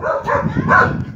Help! Help! Help!